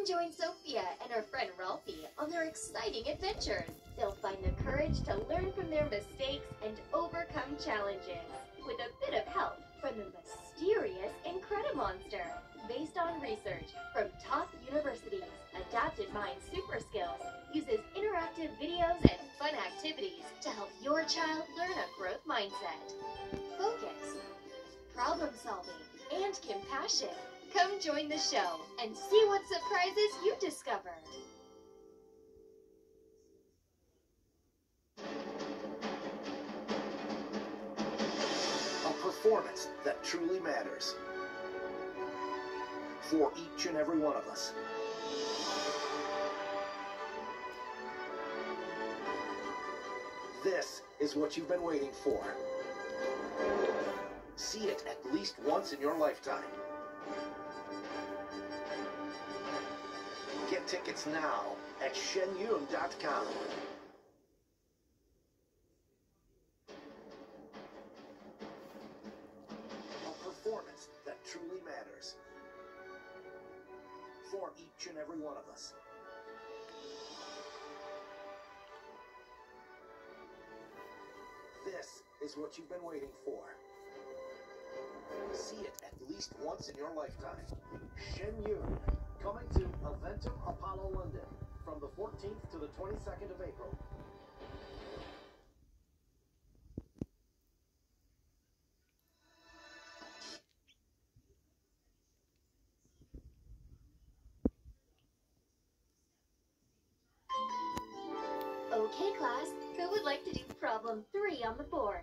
Come join Sophia and her friend Ralphie on their exciting adventures. They'll find the courage to learn from their mistakes and overcome challenges with a bit of help from the mysterious Incredimonster. Based on research from top universities, Adapted Mind Super Skills uses interactive videos and fun activities to help your child learn a growth mindset, focus, problem solving, and compassion. Come join the show and see what surprises you discover. A performance that truly matters. For each and every one of us. This is what you've been waiting for. See it at least once in your lifetime. Tickets now at shenyun.com. A performance that truly matters. For each and every one of us. This is what you've been waiting for. See it at least once in your lifetime. Shen Yun, to the 22nd of April. Okay, class, who would like to do problem three on the board?